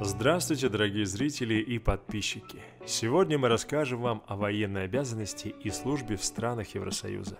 Здравствуйте, дорогие зрители и подписчики! Сегодня мы расскажем вам о военной обязанности и службе в странах Евросоюза.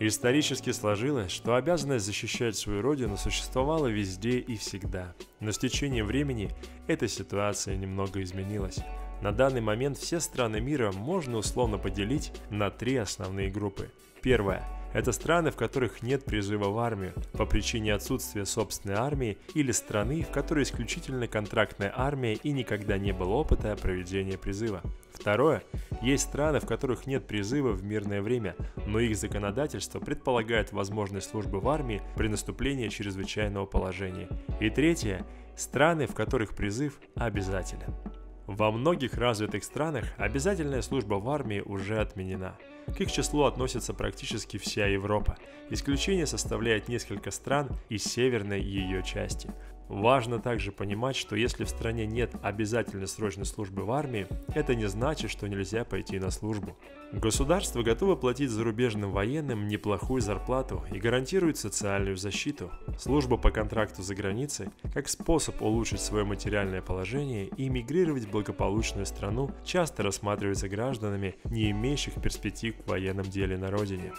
Исторически сложилось, что обязанность защищать свою родину существовала везде и всегда, но с течением времени эта ситуация немного изменилась. На данный момент все страны мира можно условно поделить на три основные группы. Первая – это страны, в которых нет призыва в армию по причине отсутствия собственной армии или страны, в которой исключительно контрактная армия и никогда не было опыта проведения призыва. Второе. Есть страны, в которых нет призыва в мирное время, но их законодательство предполагает возможность службы в армии при наступлении чрезвычайного положения. И третье. Страны, в которых призыв обязателен. Во многих развитых странах обязательная служба в армии уже отменена. К их числу относится практически вся Европа. Исключение составляет несколько стран из северной ее части – Важно также понимать, что если в стране нет обязательной срочной службы в армии, это не значит, что нельзя пойти на службу. Государство готово платить зарубежным военным неплохую зарплату и гарантирует социальную защиту. Служба по контракту за границей как способ улучшить свое материальное положение и эмигрировать в благополучную страну часто рассматривается гражданами, не имеющих перспектив в военном деле на родине.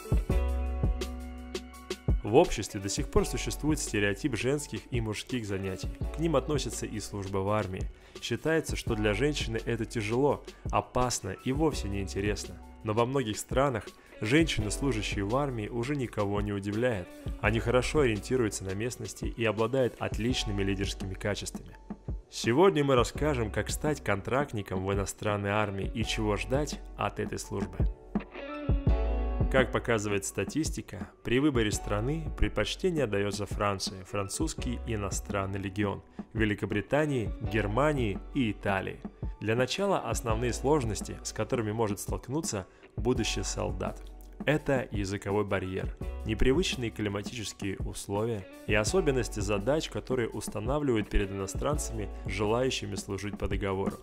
В обществе до сих пор существует стереотип женских и мужских занятий. К ним относится и служба в армии. Считается, что для женщины это тяжело, опасно и вовсе не интересно. Но во многих странах женщины, служащие в армии, уже никого не удивляют. Они хорошо ориентируются на местности и обладают отличными лидерскими качествами. Сегодня мы расскажем, как стать контрактником в иностранной армии и чего ждать от этой службы. Как показывает статистика, при выборе страны предпочтение отдается Франции, французский иностранный легион, Великобритании, Германии и Италии. Для начала основные сложности, с которыми может столкнуться будущий солдат. Это языковой барьер, непривычные климатические условия и особенности задач, которые устанавливают перед иностранцами, желающими служить по договору.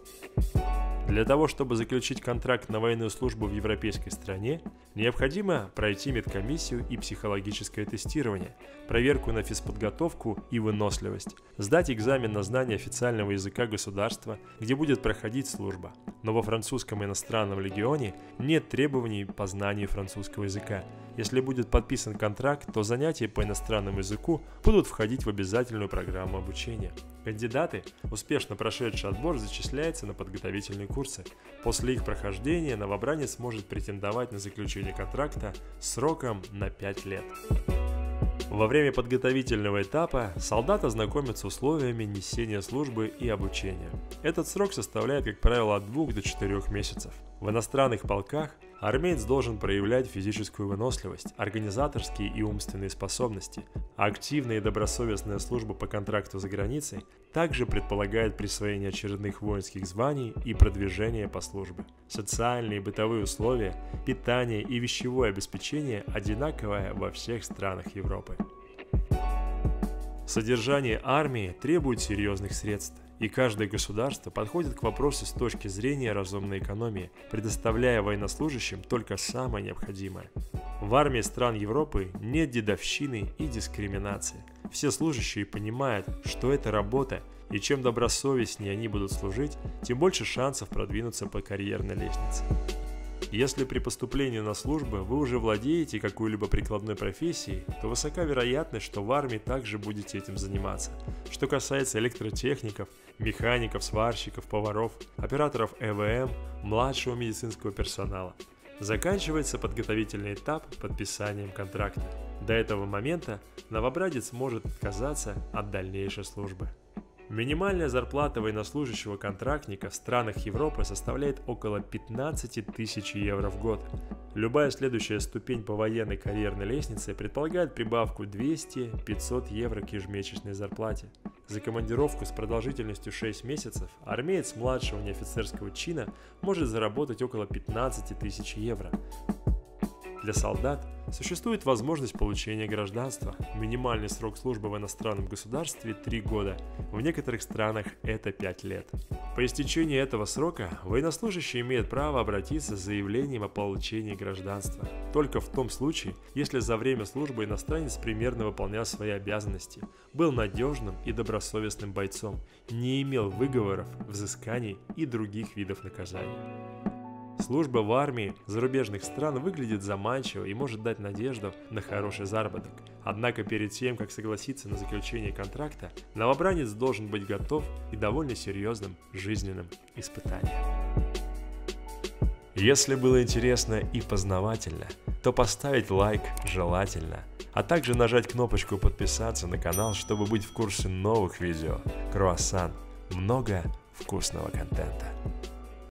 Для того, чтобы заключить контракт на военную службу в европейской стране, необходимо пройти медкомиссию и психологическое тестирование, проверку на физподготовку и выносливость, сдать экзамен на знание официального языка государства, где будет проходить служба. Но во французском иностранном легионе нет требований по знанию французского языка. Если будет подписан контракт, то занятия по иностранному языку будут входить в обязательную программу обучения. Кандидаты, успешно прошедшие отбор, зачисляются на подготовительные курсы. После их прохождения новобранец может претендовать на заключение контракта сроком на 5 лет. Во время подготовительного этапа солдат ознакомится с условиями несения службы и обучения. Этот срок составляет, как правило, от 2 до 4 месяцев. В иностранных полках армеец должен проявлять физическую выносливость, организаторские и умственные способности. Активная и добросовестная служба по контракту за границей также предполагает присвоение очередных воинских званий и продвижение по службе. Социальные и бытовые условия, питание и вещевое обеспечение одинаковое во всех странах Европы. Содержание армии требует серьезных средств. И каждое государство подходит к вопросу с точки зрения разумной экономии, предоставляя военнослужащим только самое необходимое. В армии стран Европы нет дедовщины и дискриминации. Все служащие понимают, что это работа, и чем добросовестнее они будут служить, тем больше шансов продвинуться по карьерной лестнице. Если при поступлении на службу вы уже владеете какой-либо прикладной профессией, то высока вероятность, что в армии также будете этим заниматься. Что касается электротехников, механиков, сварщиков, поваров, операторов ЭВМ, младшего медицинского персонала. Заканчивается подготовительный этап подписанием контракта. До этого момента новобранец может отказаться от дальнейшей службы. Минимальная зарплата военнослужащего-контрактника в странах Европы составляет около 15 тысяч евро в год. Любая следующая ступень по военной карьерной лестнице предполагает прибавку 200-500 евро к ежемесячной зарплате. За командировку с продолжительностью 6 месяцев армеец младшего неофицерского чина может заработать около 15 тысяч евро. Для солдат Существует возможность получения гражданства. Минимальный срок службы в иностранном государстве – 3 года. В некоторых странах это 5 лет. По истечении этого срока военнослужащий имеет право обратиться с заявлением о получении гражданства. Только в том случае, если за время службы иностранец примерно выполнял свои обязанности, был надежным и добросовестным бойцом, не имел выговоров, взысканий и других видов наказаний. Служба в армии зарубежных стран выглядит заманчиво и может дать надежду на хороший заработок. Однако перед тем, как согласиться на заключение контракта, новобранец должен быть готов и довольно серьезным жизненным испытаниям. Если было интересно и познавательно, то поставить лайк желательно, а также нажать кнопочку подписаться на канал, чтобы быть в курсе новых видео. Круассан. Много вкусного контента.